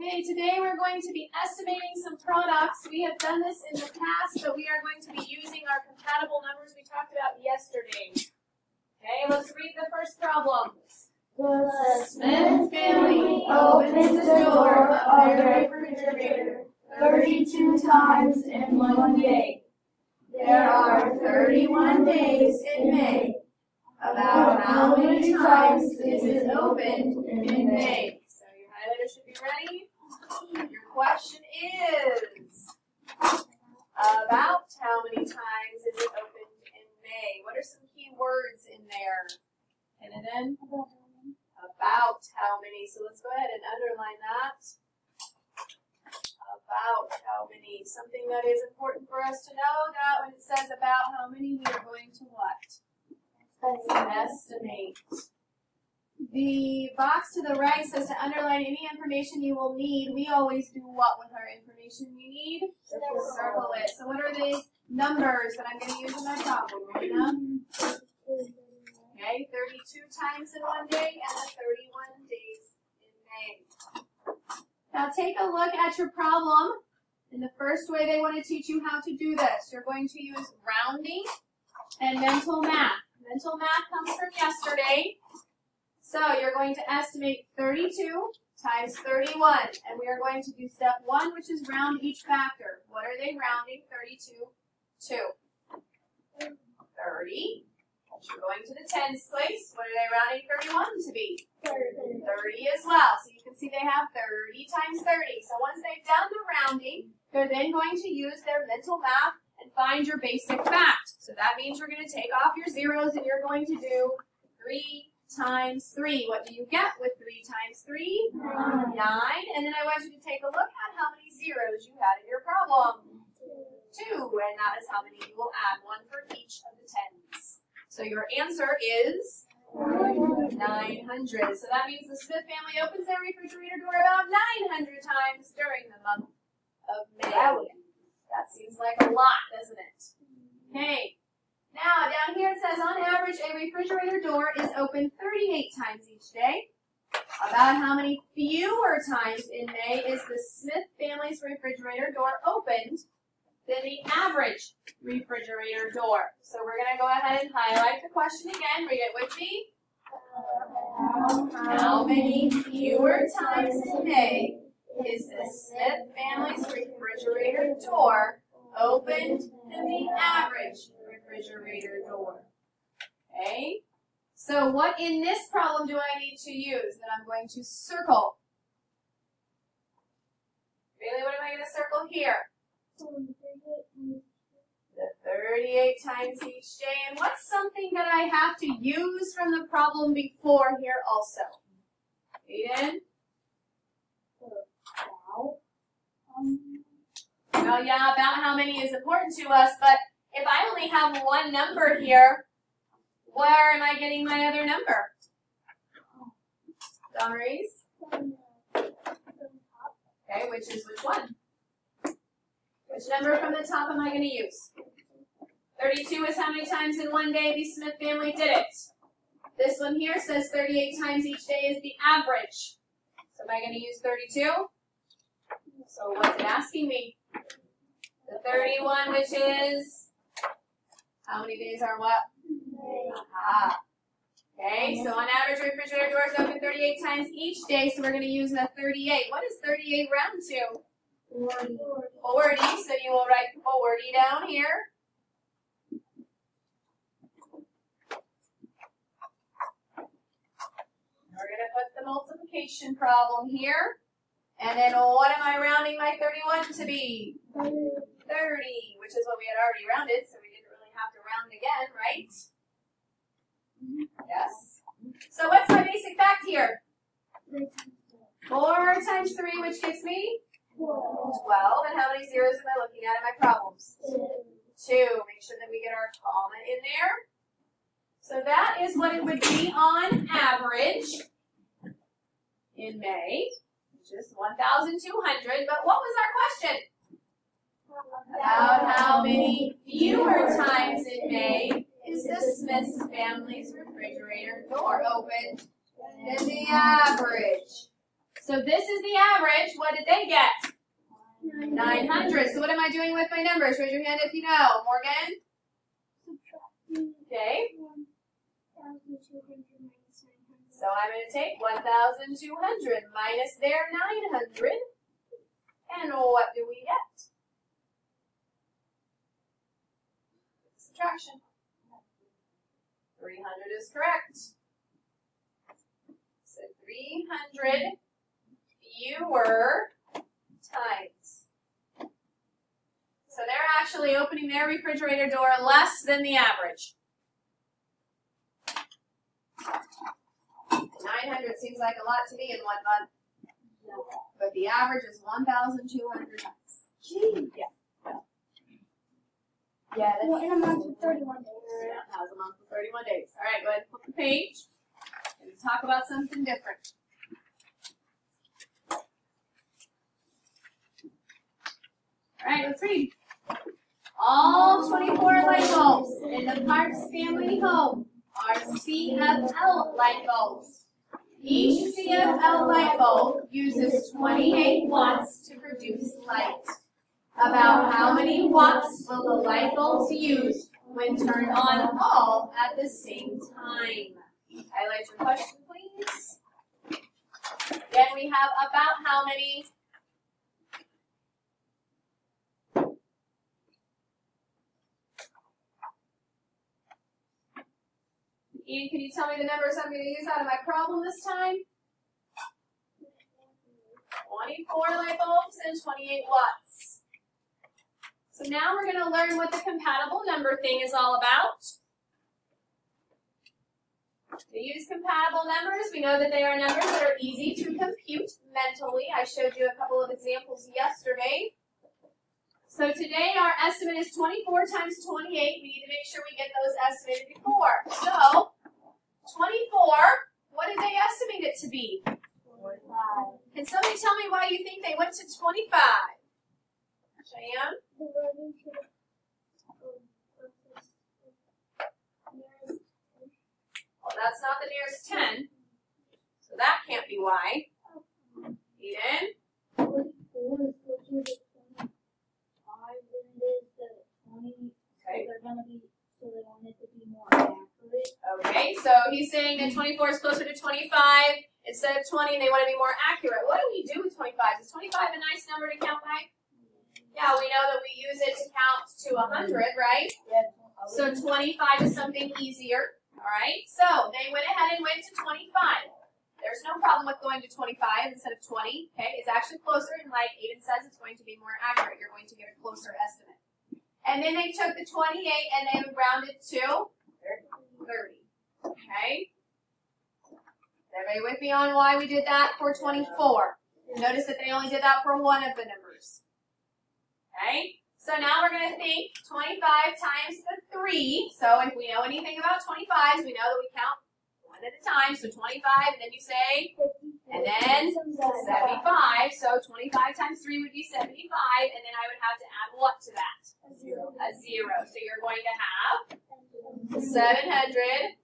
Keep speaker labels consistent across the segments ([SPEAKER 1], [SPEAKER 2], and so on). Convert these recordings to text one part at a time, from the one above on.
[SPEAKER 1] Okay, today we're going to be estimating some products. We have done this in the past, but we are going to be using our compatible numbers we talked about yesterday. Okay, let's read the first problem.
[SPEAKER 2] The Smith family opens the door of their refrigerator 32 times in one day. There are 31 days in May. About how many times is it opened in May?
[SPEAKER 1] So your highlighter should be ready. Your question is about how many times is it opened in May? What are some key words in there? Pin it in. About how many? So let's go ahead and underline that. About how many? Something that is important for us to know that when it says about how many, we are going to what? Estimate. The box to the right says to underline any information you will need. We always do what with our information we need? Circle it. So what are the numbers that I'm going to use in my problem? Marina? Okay, 32 times in one day and then 31 days in May. Now take a look at your problem. In the first way they want to teach you how to do this, you're going to use rounding and mental math. Mental math comes from yesterday. So you're going to estimate 32 times 31. And we are going to do step one, which is round each factor. What are they rounding 32 to? 30. You're going to the tens place. What are they rounding 31 to be? 30 as well. So you can see they have 30 times 30. So once they've done the rounding, they're then going to use their mental math and find your basic fact. So that means you're going to take off your zeros and you're going to do 3 times 3. What do you get with 3 times 3? 9. And then I want you to take a look at how many zeros you had in your problem. 2. And that is how many you will add, one for each of the tens. So your answer is 900. So that means the Smith family opens their refrigerator door about 900 times during the month of May. That seems like a lot, doesn't it? Okay. Now, down here it says on average a refrigerator door is open 38 times each day. About how many fewer times in May is the Smith family's refrigerator door opened than the average refrigerator door. So we're going to go ahead and highlight the question again. Read it with me. How many fewer times in May is the Smith family's refrigerator door opened than the average refrigerator door? Okay. So what in this problem do I need to use that I'm going to circle? Really, what am I going to circle here? The 38 times each day. And what's something that I have to use from the problem before here also? Aiden? Um, well, yeah, about how many is important to us, but if I only have one number here, where am I getting my other number? Don Reese? Okay, which is which one? Which number from the top am I going to use? 32 is how many times in one day the Smith family did it. This one here says 38 times each day is the average. So am I going to use 32? So what's it asking me? The 31, which is, how many days are what? Aha. Okay, so on average, refrigerator doors open 38 times each day, so we're going to use the 38. What is 38 round to? 40. 40, so you will write 40 down here. We're going to put the multiplication problem here. And then what am I rounding my 31 to be? 30, which is what we had already rounded, so we didn't really have to round again, right? Mm-hmm. Yes. So what's my basic fact here? 4 times 3, which gives me? 12. And how many zeros am I looking at in my problems? 2. Make sure that we get our comma in there. So that is what it would be on average in May, which is 1,200. But what was our question? About how many fewer times in May is the Smith's family's refrigerator door opened than the average? So this is the average. What did they get? 900. So what am I doing with my numbers? Raise your hand if you know. Morgan? Okay. So I'm going to take 1,200 minus their 900. And what do we get? Subtraction. 300 is correct. So 300 fewer times. So they're actually opening their refrigerator door less than the average. 900 seems like a lot to me in one month. But the average is 1,200 times.
[SPEAKER 2] Gee.
[SPEAKER 1] Yeah. Yeah, that's
[SPEAKER 2] Well, in a month of 31 days.
[SPEAKER 1] yeah, was a month of 31 days. All right, go ahead and flip the page. And talk about something different. All right, let's read. All 24 light bulbs in the Parks family home are CFL light bulbs. Each CFL light bulb uses 28 watts to produce. About how many watts will the light bulbs use when turned on all at the same time? Highlight your question, please. Then we have about how many Ian, can you tell me the numbers I'm going to use out of my problem this time? 24 light bulbs and 28 watts. So now we're going to learn what the compatible number thing is all about. We use compatible numbers. We know that they are numbers that are easy to compute mentally. I showed you a couple of examples yesterday. So today our estimate is 24 times 28. We need to make sure we get those estimated before. So 24, what did they estimate it to be? 25. Can somebody tell me why you think they went to 25? Cheyenne? Well, that's not the nearest 10. So that can't be why. Eden? Okay. Okay, so he's saying that 24 is closer to 25 instead of 20, and they want to be more accurate. What do we do with 25? Is 25 a nice number to count by? Yeah, we know that we use it to count to 100, right? So 25 is something easier, all right? So they went ahead and went to 25. There's no problem with going to 25 instead of 20, okay? It's actually closer, and like Aiden says, it's going to be more accurate. You're going to get a closer estimate. And then they took the 28 and they rounded to 30, okay? Is everybody with me on why we did that for 24? Notice that they only did that for one of the numbers. Okay? So now we're going to think 25 times the 3. So if we know anything about 25s, we know that we count one at a time. So 25, and then you say, and then 75. So 25 times 3 would be 75, and then I would have to add what to that? A 0. So you're going to have 750.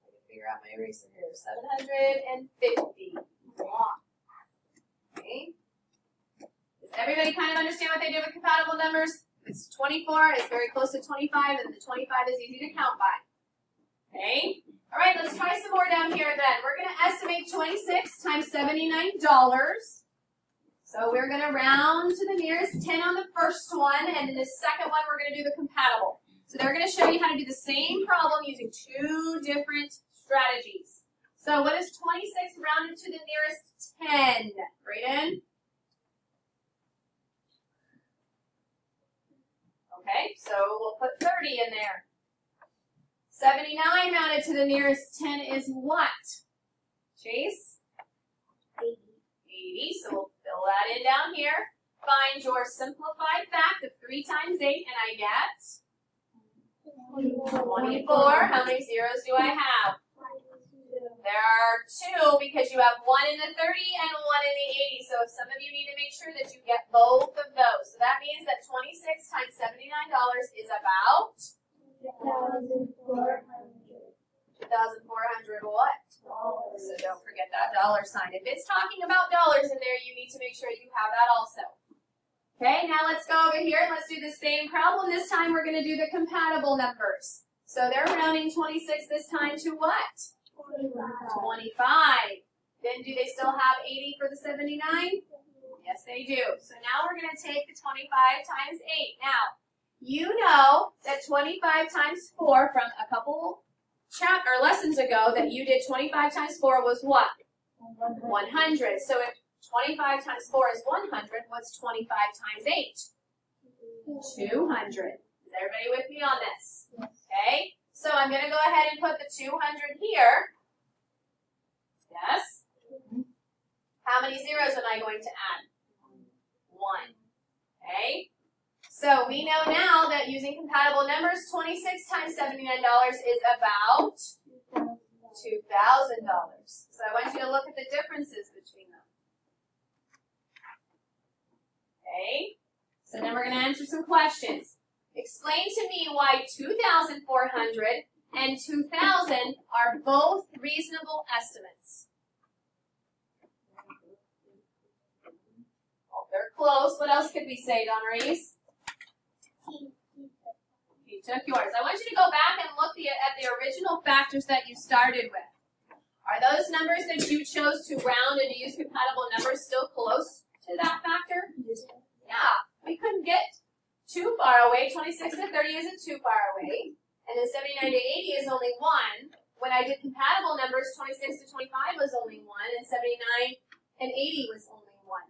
[SPEAKER 1] I can figure out my eraser here. 750. Okay. Everybody kind of understand what they do with compatible numbers? It's 24, it's very close to 25, and the 25 is easy to count by. Okay? All right, let's try some more down here then. We're going to estimate 26 times $79. So we're going to round to the nearest 10 on the first one, and in the second one, we're going to do the compatible. So they're going to show you how to do the same problem using two different strategies. So what is 26 rounded to the nearest 10? Brayden? So we'll put 30 in there. 79 rounded to the nearest 10 is what? Chase? 80. 80, so we'll fill that in down here. Find your simplified fact of 3 times 8, and I get 24. How many zeros do I have? There are two because you have one in the 30 and one in the 80. So if some of you need to make sure that you get both of those. So that means that 26 times $79 is about 2,400 what? So don't forget that dollar sign. If it's talking about dollars in there, you need to make sure you have that also. Okay, now let's go over here and let's do the same problem. This time we're going to do the compatible numbers. So they're rounding 26 this time to what? 25. 25. Then do they still have 80 for the 79? Yes, they do. So now we're going to take the 25 times 8. Now, you know that 25 times 4 from a couple chap or lessons ago that you did 25 times 4 was what? 100. So if 25 times 4 is 100, what's 25 times 8? 200. Is everybody with me on this? Okay? So I'm going to go ahead and put the 200 here. Yes? Mm-hmm. How many zeros am I going to add? One. Okay? So we know now that using compatible numbers, 26 times $79 is about $2,000. So I want you to look at the differences between them. Okay? So then we're going to answer some questions. Explain to me why 2,400 and 2,000 are both reasonable estimates. Well, they're close. What else could we say, Don Reese? He took yours. I want you to go back and look the, at the original factors that you started with. Are those numbers that you chose to round and to use compatible numbers still close to that factor? Yeah, we couldn't get too far away. 26 to 30 isn't too far away. And then 79 to 80 is only 1. When I did compatible numbers, 26 to 25 was only 1, and 79 and 80 was only 1.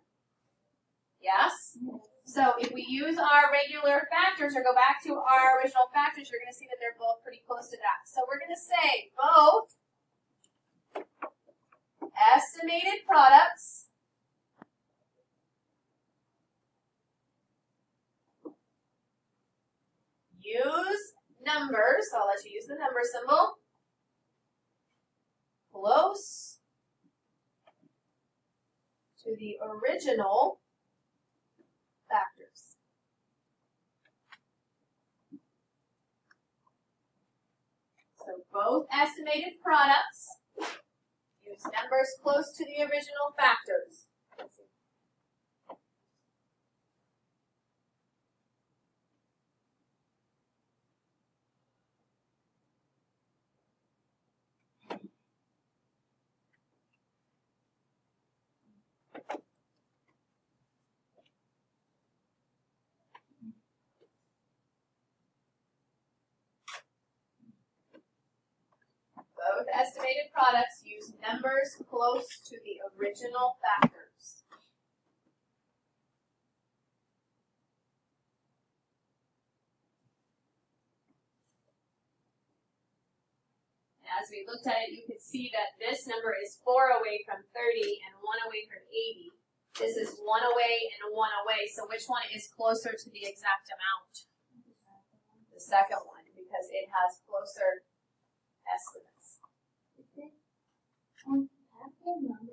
[SPEAKER 1] Yes? So if we use our regular factors or go back to our original factors, you're going to see that they're both pretty close to that. So we're going to say both estimated products use numbers, so I'll let you use the number symbol, close to the original factors. So both estimated products use numbers close to the original factors. Both estimated products use numbers close to the original factors. As we looked at it, you could see that this number is 4 away from 30 and 1 away from 80. This is 1 away and 1 away, so which one is closer to the exact amount? The second one, because it has closer estimates.
[SPEAKER 2] Um,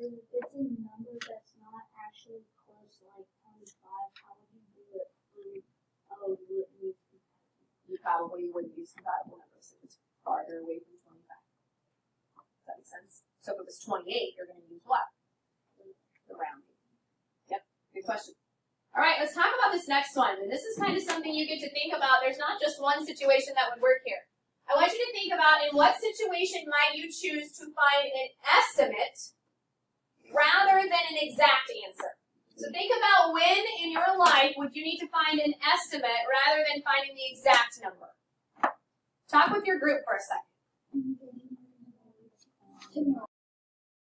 [SPEAKER 2] if it's a number that's not actually close, like twenty-five, how would you do it? Oh, you wouldn't use
[SPEAKER 1] probably wouldn't use compatible numbers if it's farther away from 25. Does that make sense? So if it was 28, you're going to use what? The rounding. Yep, good question. All right, let's talk about this next one. And this is kind of something you get to think about. There's not just one situation that would work here. I want you to think about in what situation might you choose to find an estimate rather than an exact answer. So think about when in your life would you need to find an estimate rather than finding the exact number. Talk with your group for a second.